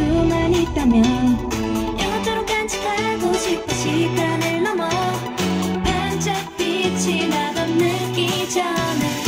수만 있다면 영원토록 간직하고 싶어 시간을 넘어 반짝 빛이 나던 느기 전에